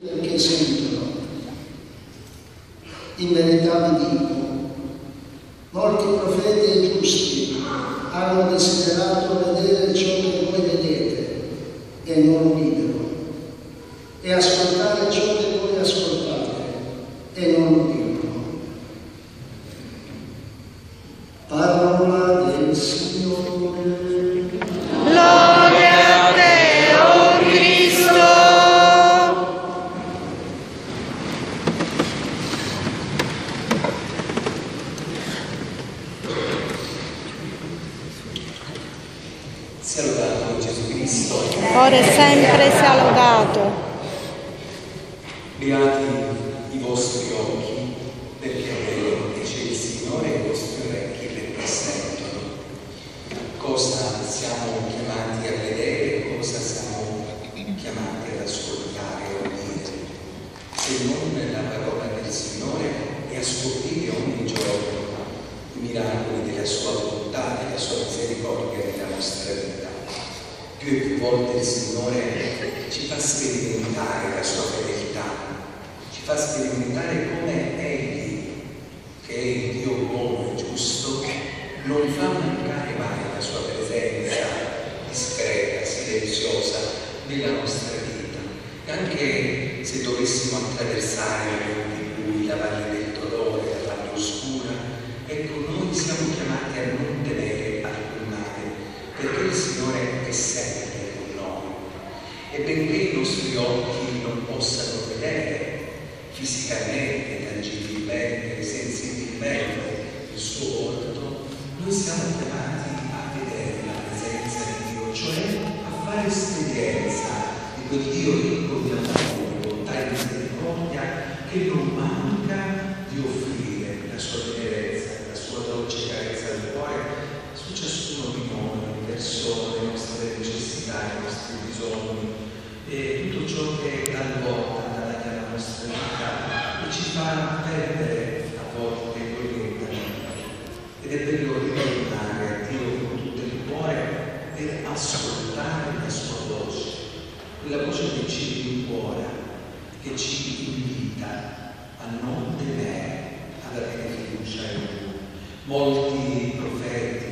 che sentono. In verità vi dico, molti profeti e giusti hanno desiderato vedere ciò che voi vedete e non videro, e ascoltare ciò che Ora e sempre sia lodato. Beati i vostri occhi, perché vedono c'è il Signore e i vostri orecchi perché sentono. Cosa siamo chiamati a vedere, cosa siamo chiamati ad ascoltare o udire, se non nella parola del Signore e a scoprire ogni giorno i miracoli della sua bontà, della sua misericordia nella nostra vita. Più e più volte il Signore ci fa sperimentare la sua fedeltà, ci fa sperimentare come Egli, che è il Dio buono e giusto, non fa mancare mai la sua presenza discreta, silenziosa nella nostra vita. E anche se dovessimo attraversare i momenti bui, la valle del dolore, la valle oscura, ecco, noi è sempre con noi. E benché i nostri occhi non possano vedere fisicamente, tangibilmente, sensibilmente il suo volto, noi siamo chiamati a vedere la presenza di Dio, cioè a fare esperienza di quel Dio ricco di amore, bontà e misericordia che non manca di offrire la sua tenerezza, la sua dolce carezza del cuore su ciascuno di noi verso le nostre necessità, i nostri bisogni e ciò che talvolta taglia la nostra vita e ci fa perdere a volte quell'orientamento. Ed è bello ritornare a Dio con tutto il cuore per ascoltare la sua voce, quella voce che ci rincuora, che ci invita a non temere, ad avere fiducia in Lui. Molti profeti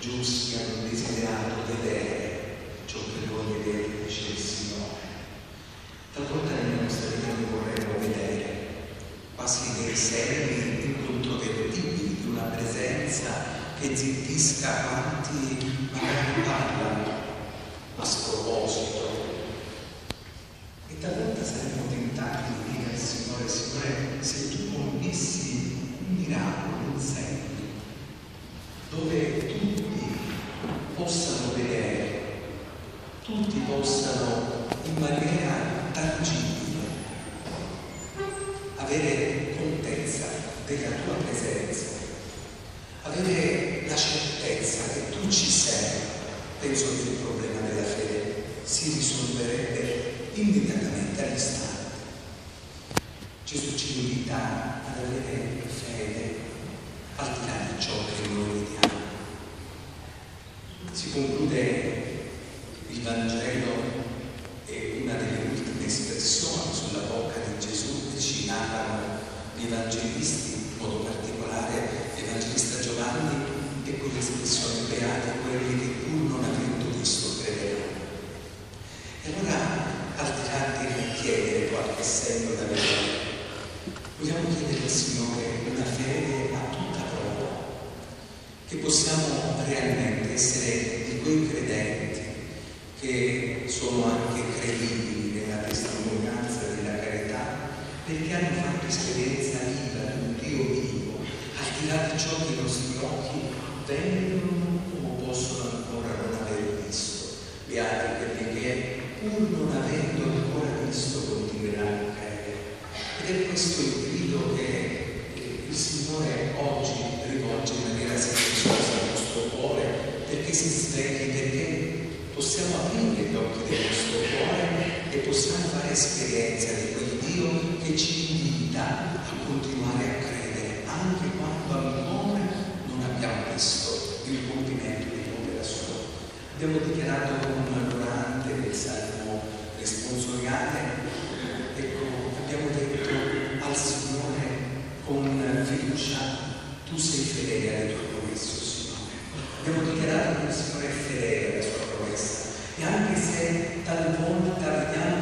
giusti hanno desiderato vedere ciò che voi vedete, dice il Signore. Talvolta nella nostra vita noi vorremmo vedere quasi dei segni incontrovertibili di una presenza che zittisca quanti magari parlano a sproposito. E talvolta saremmo tentati di dire al Signore, Signore, se tu compissi un miracolo, un segno, dove tutti possano vedere, tutti possano in maniera tangibile avere contezza della tua presenza, avere la certezza che tu ci sei, penso che il problema della fede si risolverebbe immediatamente all'istante. Gesù ci invita ad avere fede al di là di ciò che noi vediamo. Si conclude il Vangelo e una delle ultime espressioni sulla bocca di Gesù che ci narrano gli evangelisti, in modo particolare è quell'espressione beata quelli che pur non avendo visto crederanno. E allora, al di là di chiedere qualche segno da vedere, vogliamo chiedere al Signore una fede a tutta prova, che possiamo realmente essere di quei credenti che sono anche credibili nella testimonianza della carità, perché hanno fatto esperienza viva di un Dio vivo, al di là di ciò che i nostri occhi vedono o possono ancora non aver visto. Beati quelli che pur non avendo ancora visto continueranno a credere. Ed è questo il grido che il Signore oggi rivolge in maniera silenziosa al nostro cuore, perché si svegli, perché possiamo aprire gli occhi del nostro cuore e possiamo fare esperienza di quel Dio che ci invita a continuare a credere abbiamo dichiarato un durante il salmo responsoriale, ecco, abbiamo detto al Signore con fiducia, tu sei fedele alle tue promesse, Signore. Abbiamo dichiarato che il Signore è fedele alla sua promessa e anche se talvolta vediamo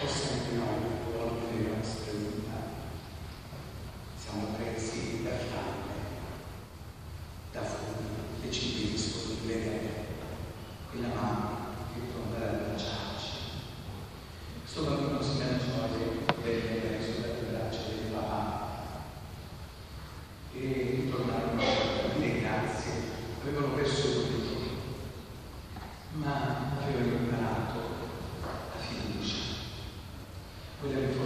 I'll send you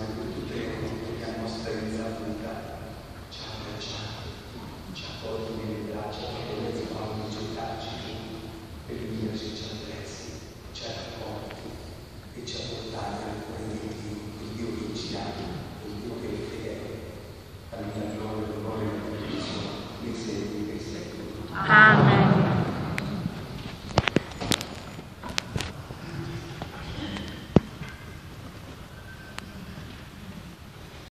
ma di tutte le che hanno sterilizzato l'Italia. Ci ha abbracciato, ci ha tolto nelle braccia, ci ha tolto le spalle, ci per il mio ha